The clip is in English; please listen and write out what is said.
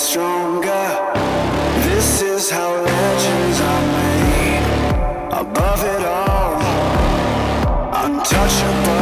stronger. This is how legends are made. Above it all, untouchable.